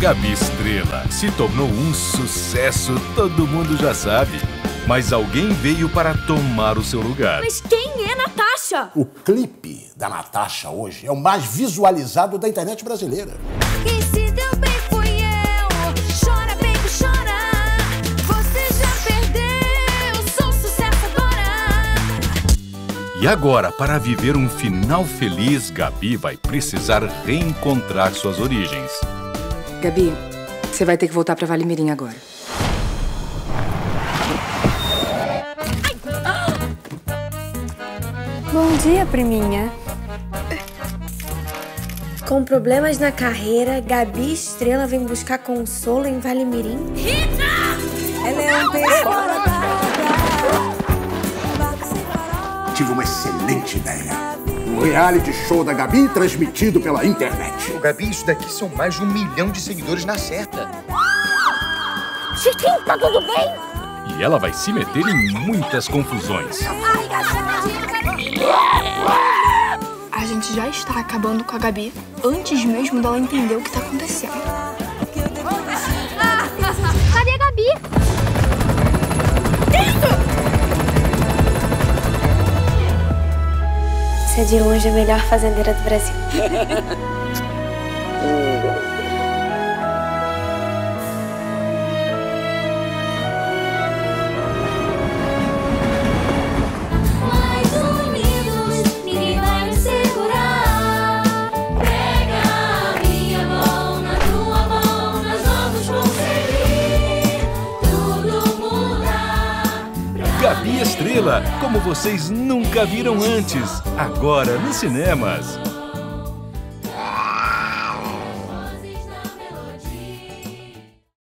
Gabi Estrela se tornou um sucesso, todo mundo já sabe. Mas alguém veio para tomar o seu lugar. Mas quem é Natasha? O clipe da Natasha hoje é o mais visualizado da internet brasileira. E se deu bem fui eu. Chora, baby, chora. Você já perdeu. Sou sucesso agora. E agora, para viver um final feliz, Gabi vai precisar reencontrar suas origens. Gabi, você vai ter que voltar pra Vale Mirim agora. Bom dia, priminha. Com problemas na carreira, Gabi Estrela vem buscar consolo em Vale Mirim. Rita! Ela é um peixe. Tive uma excelente ideia. Um reality show da Gabi transmitido pela internet. Ô, Gabi, isso daqui são mais de um milhão de seguidores na certa. Chiquinho, tá tudo bem? E ela vai se meter em muitas confusões. A gente já está acabando com a Gabi antes mesmo dela entender o que tá acontecendo. Você é de longe a melhor fazendeira do Brasil. Gabi Estrela, como vocês nunca viram antes, agora nos cinemas.